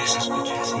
This is for Jesse.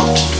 out.